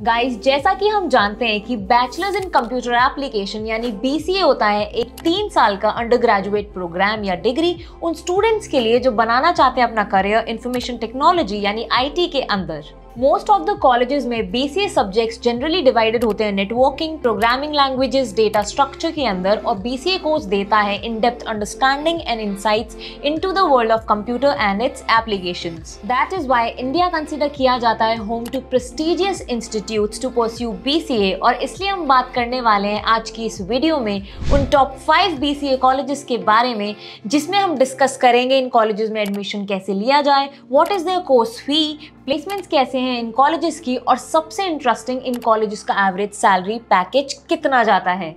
Guys जैसा कि हम जानते हैं कि बैचलर्स इन कंप्यूटर एप्लीकेशन यानी बीसीए होता है, एक तीन साल का अंडर ग्रेजुएट प्रोग्राम या डिग्री उन स्टूडेंट्स के लिए जो बनाना चाहते हैं अपना करियर इंफॉर्मेशन टेक्नोलॉजी यानी आईटी के अंदर। मोस्ट ऑफ़ द कॉलेजेस में बीसीए सब्जेक्ट्स जनरली डिवाइडेड होते हैं networking programming languages data structure के अंदर और बीसीए कोर्स देता है in depth understanding and insights into the world of computer and its applications that is why India consider किया जाता है home to prestigious institutes to pursue BCA और इसलिए हम बात करने वाले हैं आज की इस वीडियो में उन टॉप फाइव बीसीए कॉलेजेस के बारे में, जिसमें हम डिस्कस करेंगे इन कॉलेजेस में एडमिशन कैसे लिया जाए what is their course fee placements कैसे हैं इन कॉलेजेस की और सबसे इंटरेस्टिंग इन कॉलेजेस का एवरेज सैलरी पैकेज कितना जाता है?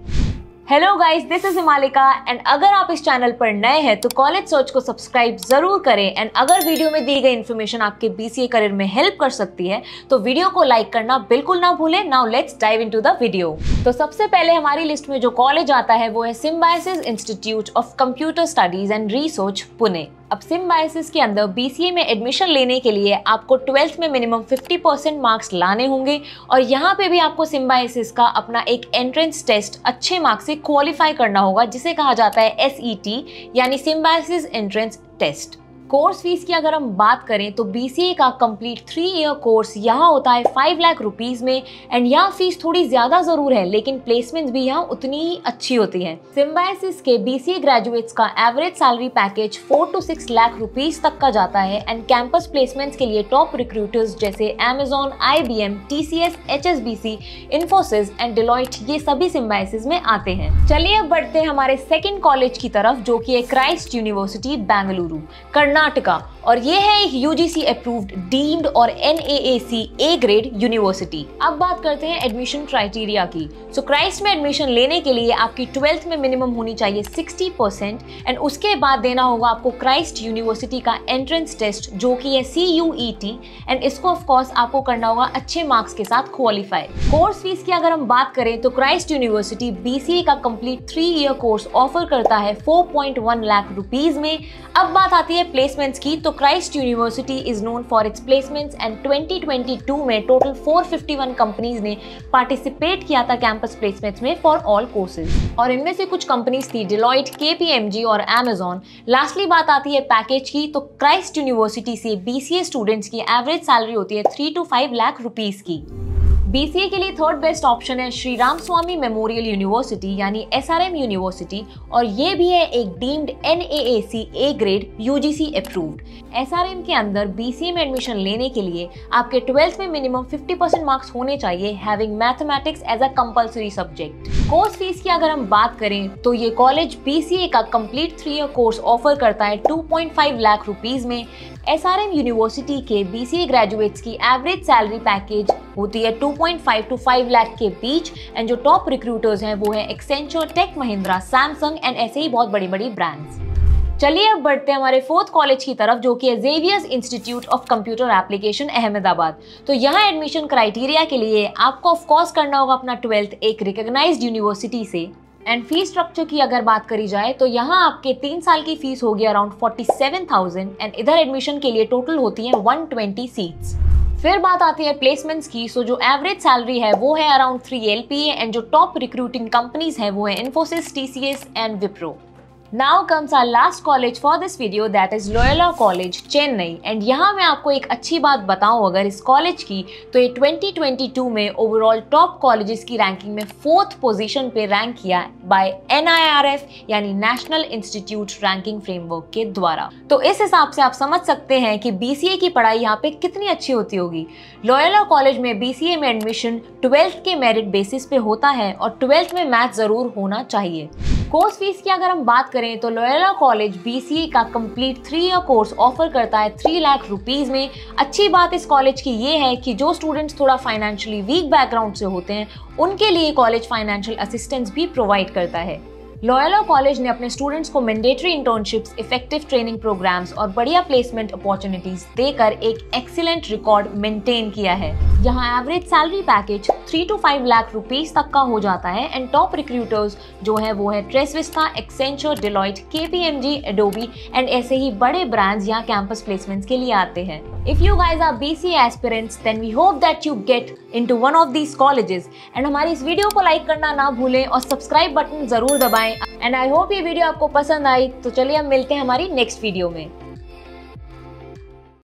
Hello guys this is Himalika and अगर आप इस चैनल पर नए हैं तो कॉलेज सर्च को सब्सक्राइब ज़रूर करें एंड अगर वीडियो में दी गई इन्फॉर्मेशन आपके बीसीए करियर में हेल्प कर सकती है तो वीडियो को लाइक करना बिल्कुल ना भूलें। Now let's dive into the video तो सबसे पहले हमारी लिस्ट में जो कॉलेज आता है वो है Symbiosis institute of computer studies and research Pune अब सिम्बायसिस के अंदर बीसीए में एडमिशन लेने के लिए आपको ट्वेल्थ में मिनिमम 50 परसेंट मार्क्स लाने होंगे और यहाँ पे भी आपको सिम्बायसिस का अपना एक एंट्रेंस टेस्ट अच्छे मार्क्स से क्वालिफाई करना होगा, जिसे कहा जाता है SET यानी Symbiosis entrance test course fees की अगर हम बात करें तो बीसीए का कंप्लीट थ्री ईयर कोर्स यहाँ होता है फाइव लाख रुपीज़ में एंड यहाँ फ़ीस थोड़ी ज़्यादा ज़रूर है, लेकिन प्लेसमेंट भी यहाँ उतनी ही अच्छी होती है। सिम्बाइसिस के बीसीए ग्रेजुएट्स का average salary package four to six lakh rupees तक का जाता है एंड कैंपस प्लेसमेंट्स के लिए टॉप रिक्रूटर्स जैसे Amazon I B M T C S H S B C Infosys and Deloitte ये सभी सिम्बाइसिस में आते हैं। चलिए अब बढ़ते हैं हमारे सेकेंड कॉलेज की तरफ़, जो की है क्राइस्ट यूनिवर्सिटी बेंगलुरु कर्नाटक कर्नाटका। और ये है एक यूजीसी अप्रूव्ड डीम्ड और एन ए ग्रेड यूनिवर्सिटी अब बात करते हैं एडमिशन क्राइटेरिया की. सो so, क्राइस्ट में एडमिशन लेने के लिए आपकी ट्वेल्थ में मिनिमम होनी चाहिए 60 परसेंट एंड उसके बाद देना होगा आपको क्राइस्ट यूनिवर्सिटी का एंट्रेंस टेस्ट जो कि है C U E T and इसको ऑफकोर्स आपको करना होगा अच्छे मार्क्स के साथ क्वालिफाई कोर्स फ़ीस की अगर हम बात करें तो क्राइस्ट यूनिवर्सिटी बीसीए का complete three year course offer करता है 4.1 लाख रुपीज़ में. अब बात आती है प्लेसमेंट्स की तो Christ university is known for its placements and 2022 में टोटल 451 कंपनीज़ ने पार्टिसिपेट किया था कैंपस प्लेसमेंट्स में फॉर ऑल कोर्सेज और इनमें से कुछ कंपनीज़ थी डिलॉइट के और एमेजॉन लास्टली बात आती है पैकेज की तो क्राइस्ट यूनिवर्सिटी से बीसीए स्टूडेंट्स की एवरेज सैलरी होती है three to five lakh rupees की. बीसीए के लिए थर्ड बेस्ट ऑप्शन है श्री राम स्वामी मेमोरियल यूनिवर्सिटी यानी एसआरएम यूनिवर्सिटी और ये भी है एक deemed an A grade UGC approved SRM के अंदर बीसीए में एडमिशन लेने के लिए आपके ट्वेल्थ में मिनिमम 50 परसेंट मार्क्स होने चाहिए having mathematics as a compulsory subject course fees की अगर हम बात करें तो ये कॉलेज बीसीए का complete three year course offer करता है 2.5 लाख रुपीज़ में एसआरएम यूनिवर्सिटी के बीसीए ग्रेजुएट्स की एवरेज सैलरी पैकेज होती है 2.5 टू 5 लाख के बीच। एंड जो टॉप रिक्रूटर्स हैं, वो है Accenture Tech Mahindra Samsung and ऐसे ही बहुत बड़ी बड़ी ब्रांड्स चलिए अब बढ़ते हैं हमारे फोर्थ कॉलेज की तरफ़, जो कि है Xavier's institute of computer application Ahmedabad. तो यहाँ एडमिशन क्राइटेरिया के लिए आपको ऑफकोर्स करना होगा अपना ट्वेल्थ एक रिकॉग्नाइज्ड यूनिवर्सिटी से। एंड फ़ीस स्ट्रक्चर की अगर बात करी जाए तो यहाँ आपके तीन साल की फ़ीस होगी around forty seven thousand and इधर एडमिशन के लिए टोटल होती है वन ट्वेंटी सीट्स फिर बात आती है प्लेसमेंट्स की सो जो एवरेज सैलरी है, वो है अराउंड थ्री एल एंड जो टॉप रिक्रूटिंग कंपनीज़ है, वो है Infosys TCS and Wipro now comes our last college for this video that is Loyola college Chennai and यहाँ मैं आपको एक अच्छी बात बताऊँ अगर इस कॉलेज की तो ये 2022 में ओवरऑल टॉप कॉलेजेस की रैंकिंग में फोर्थ पोजीशन पे रैंक किया बाय एनआईआरएफ यानी नेशनल इंस्टीट्यूट रैंकिंग फ्रेमवर्क के द्वारा। तो इस हिसाब से आप समझ सकते हैं कि बीसीए की पढ़ाई यहाँ पे कितनी अच्छी होती होगी। लोयला कॉलेज में बीसीए में एडमिशन ट्वेल्थ के मेरिट बेसिस पे होता है और ट्वेल्थ में मैथ ज़रूर होना चाहिए। कोर्स फ़ीस की अगर हम बात करें तो लोयला कॉलेज बीसीए का complete three year course offer करता है थ्री लाख रुपीज़ में। अच्छी बात इस कॉलेज की ये है कि जो स्टूडेंट्स थोड़ा फाइनेंशियली वीक बैकग्राउंड से होते हैं, उनके लिए कॉलेज फाइनेंशियल असिस्टेंस भी प्रोवाइड करता है। लॉयला कॉलेज ने अपने स्टूडेंट्स को mandatory internships effective training programmes और बढ़िया प्लेसमेंट अपॉर्चुनिटीज़ देकर एक एक्सीलेंट रिकॉर्ड मेंटेन किया है। जहाँ average salary package three to five lakh rupees तक का हो जाता है एंड टॉप रिक्रूटर्स जो है वो है TresVista Accenture Deloitte K P M G Adobe and ऐसे ही बड़े ब्रांड्स यहाँ कैंपस प्लेसमेंट्स के लिए आते हैं। If you guys are BC aspirants then we hope that you get into one of these colleges and हमारी इस वीडियो को लाइक करना ना भूलें और सब्सक्राइब बटन ज़रूर दबाएँ। एंड आई होप ये वीडियो आपको पसंद आई तो चलिए हम मिलते हैं हमारी नेक्स्ट वीडियो में।